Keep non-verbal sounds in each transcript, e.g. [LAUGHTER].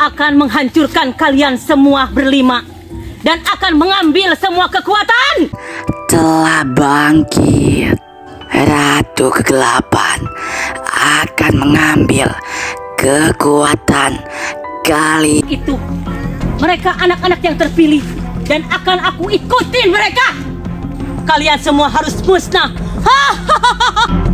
akan menghancurkan kalian semua berlima dan akan mengambil semua kekuatan. Telah bangkit. Ratu kegelapan akan mengambil kekuatan kali Itu mereka anak-anak yang terpilih dan akan aku ikutin mereka. Kalian semua harus musnah. Hahaha.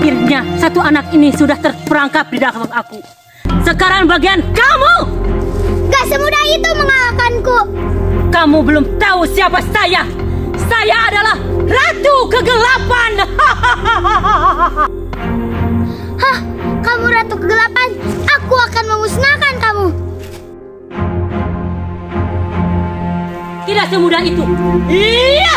Akhirnya satu anak ini sudah terperangkap di dalam aku. Sekarang bagian kamu. Gak semudah itu mengalahkanku. Kamu belum tahu siapa saya. Saya adalah Ratu Kegelapan. [LAUGHS] Hah, kamu ratu kegelapan. Aku akan memusnahkan kamu. Tidak semudah itu. Iya.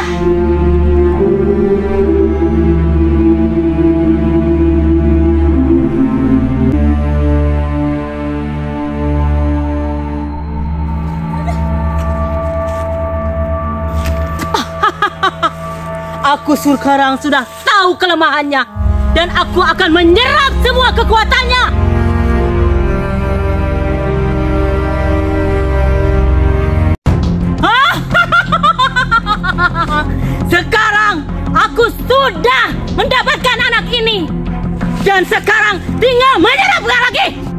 Aku sekarang sudah tahu kelemahannya dan aku akan menyerap semua kekuatannya. [LAUGHS] Sekarang aku sudah mendapatkan anak ini. Dan sekarang tinggal menyerap lagi.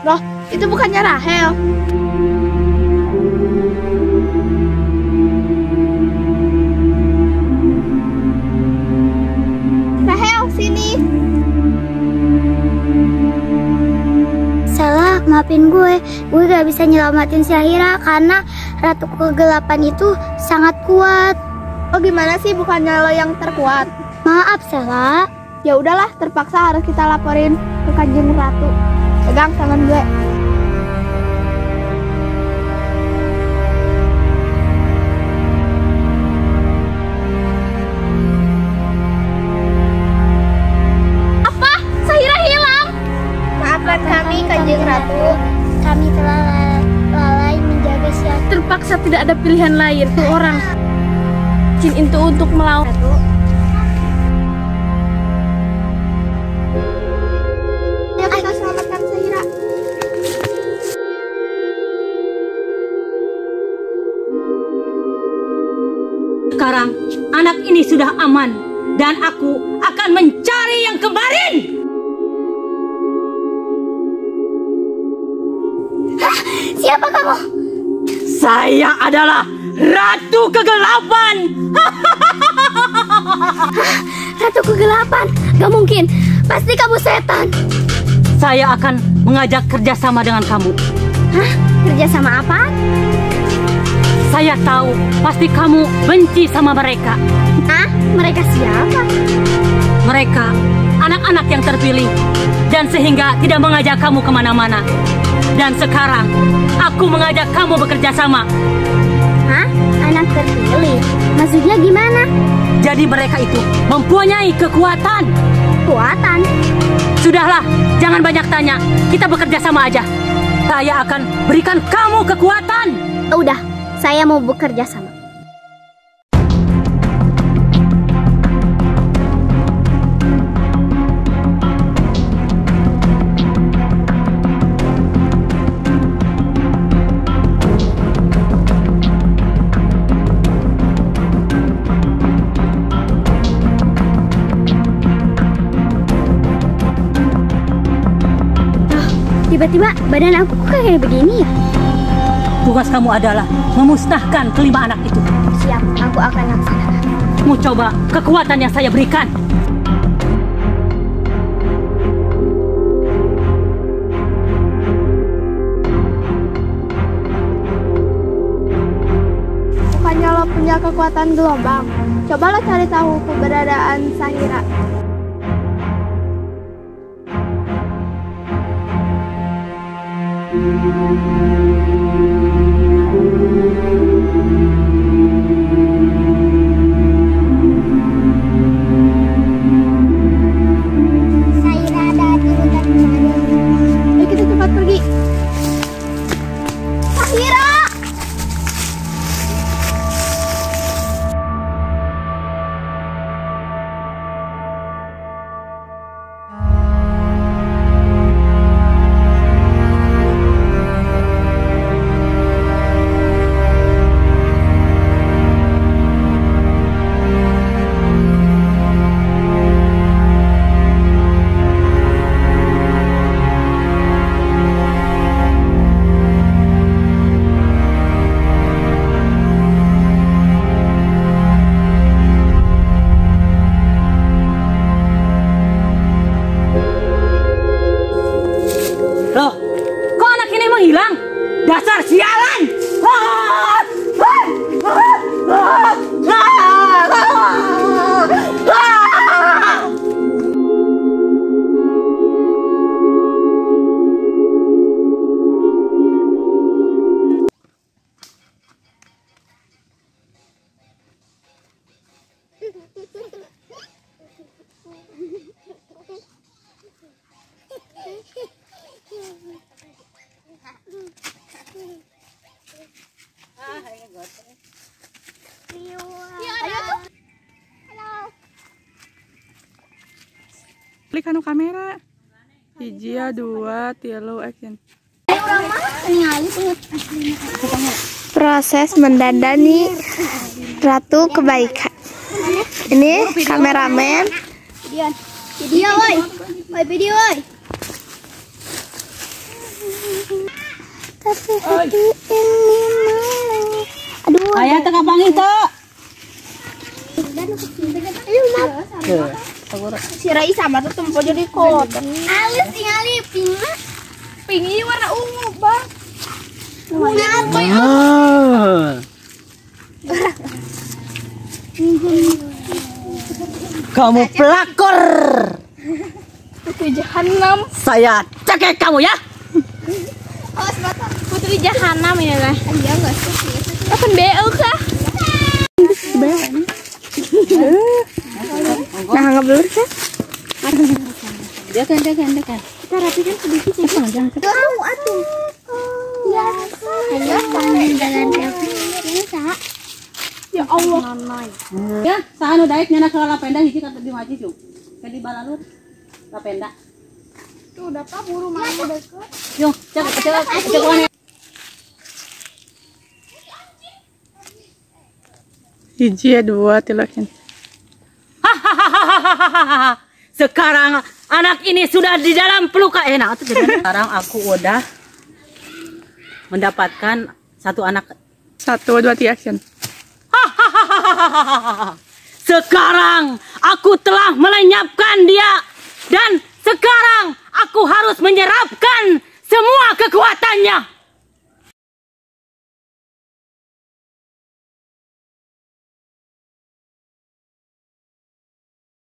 Loh, itu bukannya Rahel. Rahel, sini. Salah, maafin gue. Gue gak bisa nyelamatin Syahira karena Ratu Kegelapan itu sangat kuat. Oh gimana sih bukannya lo yang terkuat? Maaf Sela. Ya udahlah, terpaksa harus kita laporin ke Kanjeng Ratu. Pegang tangan gue. Apa? Sahira hilang? Maafkan kami, Kanjeng Ratu. Kami telah lalai menjaga siapa. terpaksa tidak ada pilihan lain tuh orang jin itu untuk melawan. Sekarang anak ini sudah aman dan aku akan mencari yang kemarin. Siapa kamu? Saya adalah Ratu Kegelapan. [LAUGHS] Ratu Kegelapan. Gak mungkin. Pasti kamu setan. Saya akan mengajak kerjasama dengan kamu. Hah? Kerja sama apa? Saya tahu pasti kamu benci sama mereka. Hah? Mereka siapa? Mereka anak-anak anak yang terpilih dan sehingga tidak mengajak kamu ke mana-mana. Dan sekarang aku mengajak kamu bekerja sama. Anak terpilih? Maksudnya gimana? Jadi mereka itu mempunyai kekuatan. Kuatan? Sudahlah, jangan banyak tanya. Kita bekerja sama aja. Saya akan berikan kamu kekuatan. Udah, saya mau bekerja sama. Tiba-tiba badan aku kok kayak begini ya? Tugas kamu adalah memusnahkan kelima anak itu. Siap, aku akan laksanakan. Mau coba kekuatan yang saya berikan. Bukannya lo punya kekuatan gelombang. Cobalah cari tahu keberadaan Sahira. Saya Klik anu kamera. Hiji, dua, tilu, action. Proses mendandani Ratu Kebaikan. Ini kameramen. Video, woi. Woi, video, woi. Tapi hati ini malu. Aduh, Ayah tengah panggil tuh. ayo maaf. Si Rai sama tuh tempo jadi kota. Alis tinggali pink. Pingi warna ungu, Bang. Kamu pelakor. Putri Jahanam. Saya cekek kamu ya. Putri Jahanam ini lah. Iya enggak sih? Akan BL kah? Nah, ngebelur kah? Dekan, dekan, dekan. Kita rapikan sedikit ya. Jangan Kamu atuh. Ya, ayo tangan jalan biasa. Ya Allah. Ya, saan daik nyana kalau lapenda hiji kata di maji cung. Jadi balalur lapenda. Tuh udah kabur rumah aku deket. Yo, cek cek cek wane. Hiji, dua, tilu, action. Hahaha. [LAUGHS] Sekarang anak ini sudah di dalam pelukan enak tuh jadi [LAUGHS] sekarang aku udah mendapatkan satu anak Satu, dua, tiga, action. [LAUGHS] Sekarang aku telah melenyapkan dia dan sekarang aku harus menyerapkan semua kekuatannya.